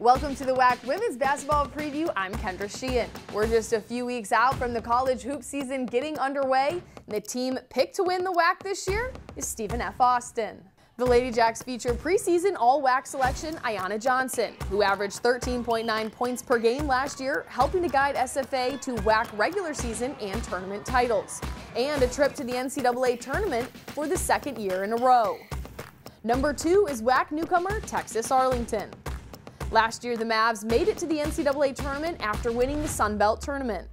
Welcome to the WAC Women's Basketball Preview. I'm Kendra Sheehan. We're just a few weeks out from the college hoop season getting underway. The team picked to win the WAC this year is Stephen F. Austin. The Lady Jacks feature preseason all-WAC selection Ayana Johnson, who averaged 13.9 points per game last year, helping to guide SFA to WAC regular season and tournament titles, and a trip to the NCAA tournament for the second year in a row. Number two is WAC newcomer Texas Arlington. Last year, the Mavs made it to the NCAA tournament after winning the Sun Belt tournament.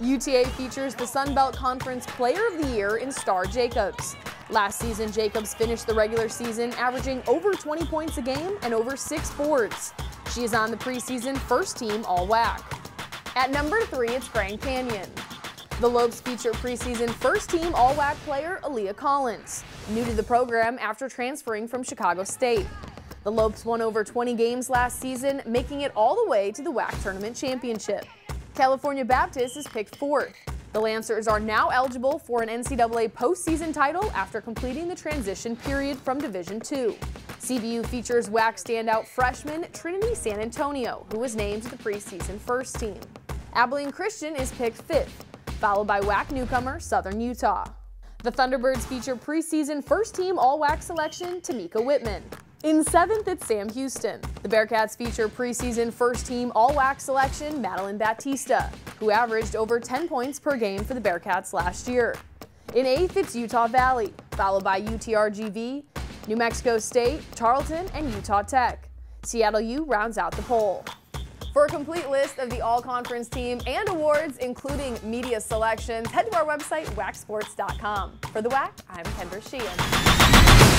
UTA features the Sun Belt Conference Player of the Year in Starr Jacobs. Last season, Jacobs finished the regular season averaging over 20 points a game and over six boards. She is on the preseason first team All WAC. At number three, it's Grand Canyon. The Lopes feature preseason first team All WAC player Aaliyah Collins, new to the program after transferring from Chicago State. The Lopes won over 20 games last season, making it all the way to the WAC Tournament Championship. California Baptist is picked fourth. The Lancers are now eligible for an NCAA postseason title after completing the transition period from Division II. CBU features WAC standout freshman Trinity San Antonio, who was named to the preseason first team. Abilene Christian is picked fifth, followed by WAC newcomer Southern Utah. The Thunderbirds feature preseason first team All WAC selection Tamika Whitman. In seventh, it's Sam Houston. The Bearkats feature preseason first team all WAC selection Madeline Batista, who averaged over 10 points per game for the Bearkats last year. In eighth, it's Utah Valley, followed by UTRGV, New Mexico State, Tarleton, and Utah Tech. Seattle U rounds out the poll. For a complete list of the all-conference team and awards, including media selections, head to our website, wacsports.com. For the WAC, I'm Kendra Sheehan.